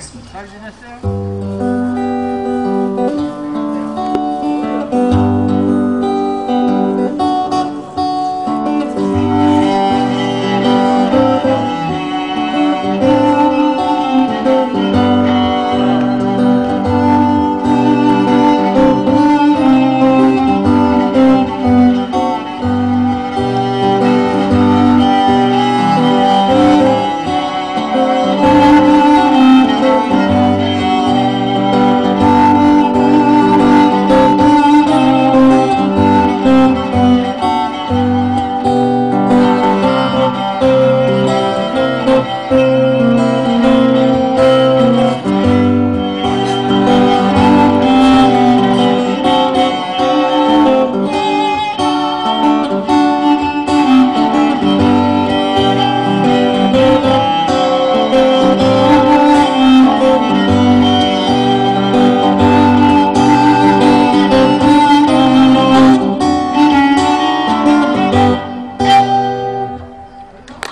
잘 지냈어요?